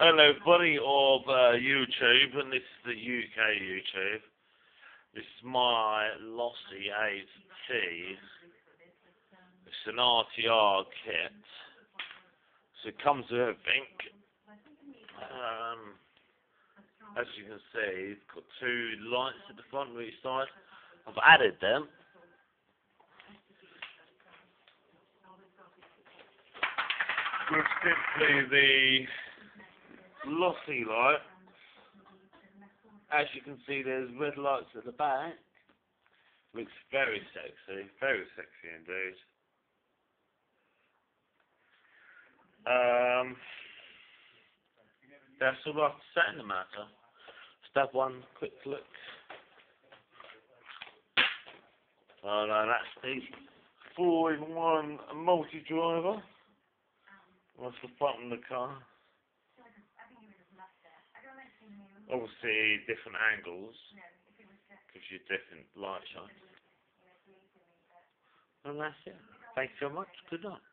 Hello, buddy of uh, YouTube, and this is the UK YouTube. This is my Losi 8T. It's an RTR kit. So it comes with everything. Um, as you can see, it's got two lights at the front of each side. I've added them. With simply the Losi light. As you can see, there's red lights at the back. Looks very sexy, very sexy indeed. Um, that's all I have to say in the matter. Let's have one quick look. Oh no, that's the four-in-one multi-driver. That's the front of the car. Obviously, different angles gives you different light shine. And that's it. Thanks so much. Good night.